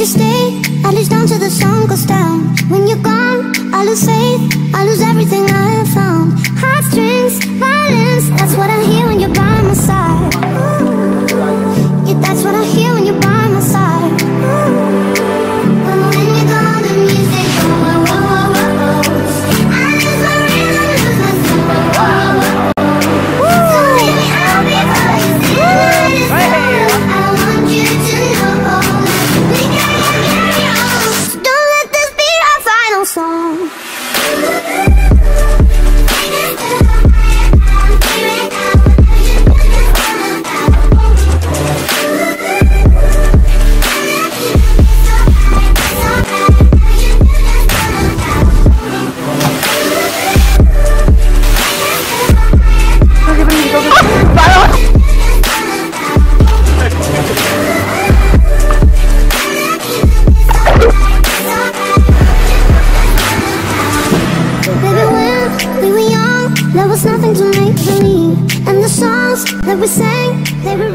you stay? I lose down till the sun goes down When you're gone, I lose faith We were young, there was nothing to make believe. And the songs that we sang, they were